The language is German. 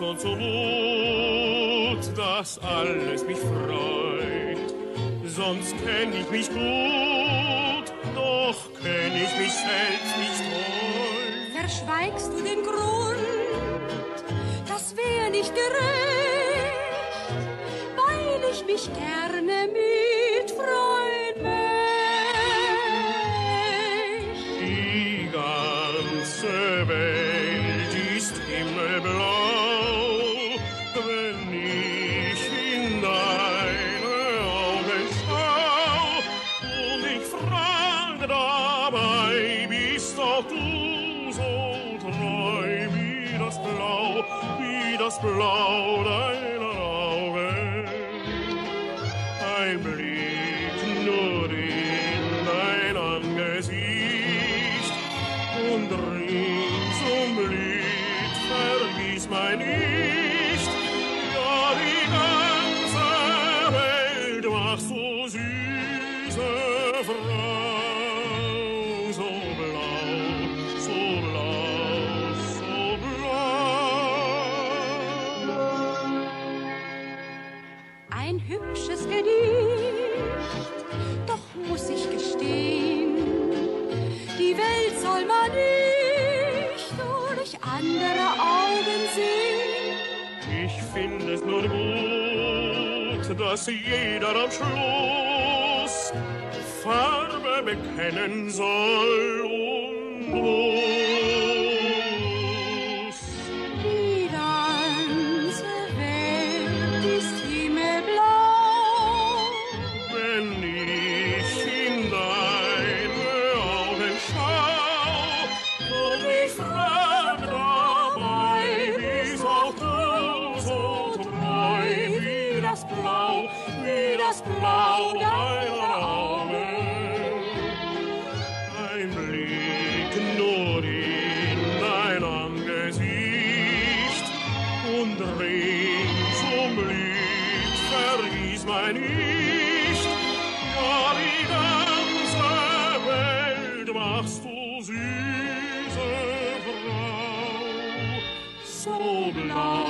und so Mut, dass alles mich freut. Sonst kenn ich mich gut, doch kenn ich mich selbst nicht treu. Verschweigst du den Grund, das wär nicht gerecht, weil ich mich gerne mit freuen möcht. Die ganze Welt ist himmelblau, Blau, deiner Augen? Ein Blick nur in dein Angesicht und rings um Lied vergiss mein nicht. Ein hübsches Gedicht, doch muss ich gestehen, die Welt soll man nicht durch andere Augen sehen. Ich finde es nur gut, dass jeder am Schluss Farbe bekennen soll und muss. Wie das Blau deiner Augen. Ein Blick nur in dein Angesicht und rings um Lied vergiss mein nicht. Ja, die ganze Welt machst du süße Frau. So blau,